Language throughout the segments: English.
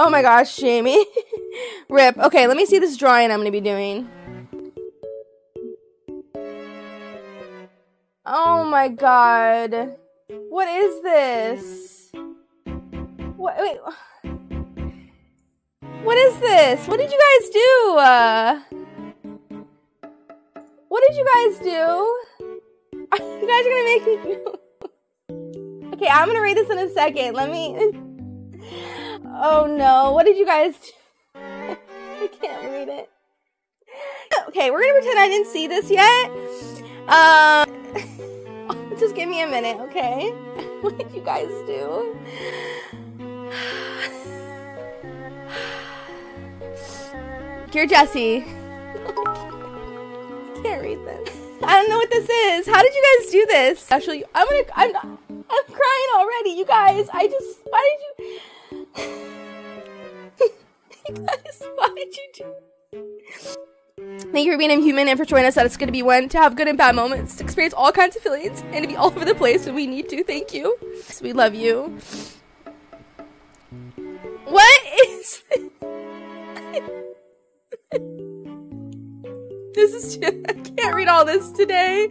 Oh my gosh, Jamie. Rip. Okay, let me see this drawing I'm gonna be doing. Oh my god. What is this? What wait. What is this? What did you guys do? Uh, what did you guys do? You guys are gonna make me. okay, I'm gonna read this in a second. Let me. Oh no! What did you guys do? I can't read it. Okay, we're gonna pretend I didn't see this yet. Um, just give me a minute, okay? What did you guys do? Dear Jesse. Can't read this. I don't know what this is. How did you guys do this? Actually, I'm gonna. I'm. I'm crying already, you guys. I just. Why did you? guys, why did you do? Thank you for being a human and for showing us that it's going to be one to have good and bad moments, to experience all kinds of feelings, and to be all over the place when we need to. Thank you. So we love you. What is this? is I can't read all this today.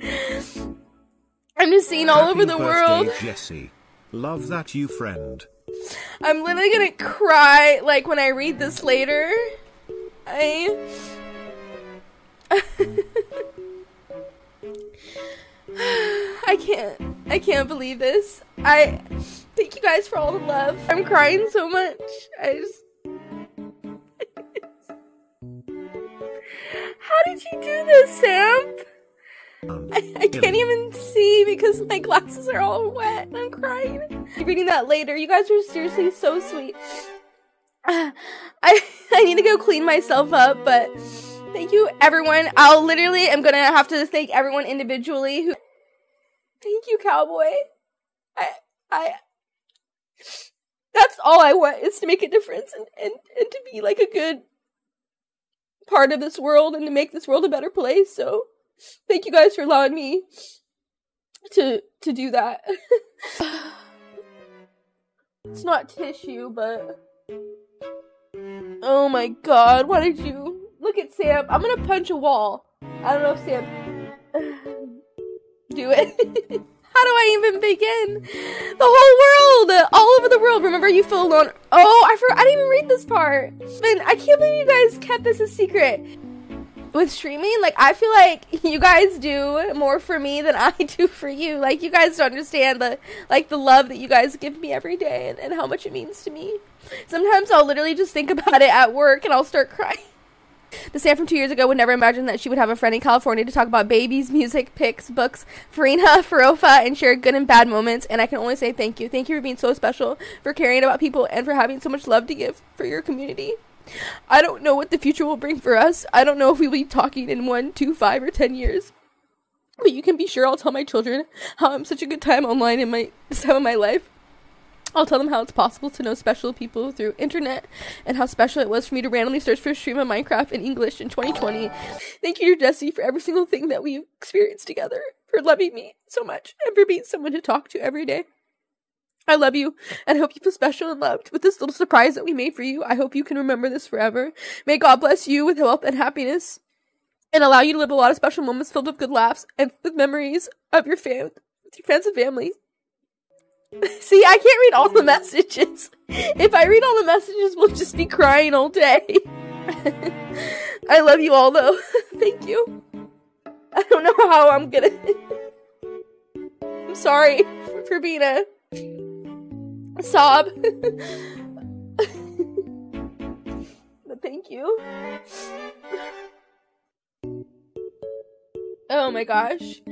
I'm just seeing all Happy over the birthday, world. Jesse. Love that you friend. I'm literally gonna cry like when I read this later. I I can't. I can't believe this. I thank you guys for all the love. I'm crying so much. I just How did you do this, Sam? Um, I, I can't even see because my glasses are all wet and I'm crying. Reading that later. You guys are seriously so sweet. I I need to go clean myself up, but thank you everyone. I'll literally am gonna have to thank everyone individually who Thank you, cowboy. I I that's all I want is to make a difference and, and, and to be like a good part of this world and to make this world a better place. So thank you guys for allowing me to to do that. it's not tissue, but oh my god, why did you look at Sam? I'm gonna punch a wall. I don't know if Sam do it. How do I even begin? The whole world, all over the world. Remember, you feel alone. Oh, I forgot. I didn't even read this part. And I can't believe you guys kept this a secret with streaming, like I feel like you guys do more for me than I do for you. Like you guys don't understand the like the love that you guys give me every day and, and how much it means to me. Sometimes I'll literally just think about it at work and I'll start crying. The Sam from two years ago would never imagine that she would have a friend in California to talk about babies, music, pics, books, Farina, Farofa, and share good and bad moments. And I can only say thank you. Thank you for being so special, for caring about people, and for having so much love to give for your community. I don't know what the future will bring for us. I don't know if we will be talking in one, two, five, or ten years. But you can be sure I'll tell my children how I'm such a good time online in my this time of my life. I'll tell them how it's possible to know special people through internet and how special it was for me to randomly search for a stream of Minecraft in English in 2020. Thank you, Jesse, for every single thing that we've experienced together, for loving me so much, and for being someone to talk to every day. I love you and I hope you feel special and loved with this little surprise that we made for you. I hope you can remember this forever. May God bless you with health and happiness and allow you to live a lot of special moments filled with good laughs and with memories of your fam with your friends and family. See, I can't read all the mm-hmm. messages. If I read all the messages, we'll just be crying all day. I love you all though. Thank you. I don't know how I'm gonna. I'm sorry for, for being a sob. but thank you. Oh my gosh.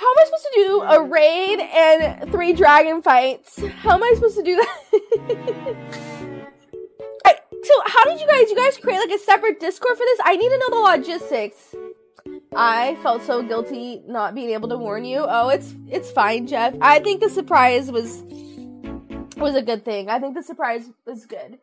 How am I supposed to do a raid and three dragon fights? How am I supposed to do that? I, so how did you guys you guys create like a separate discord for this? I need to know the logistics. I felt so guilty not being able to warn you. Oh, it's it's fine, Jeff. I think the surprise was was a good thing. I think the surprise was good.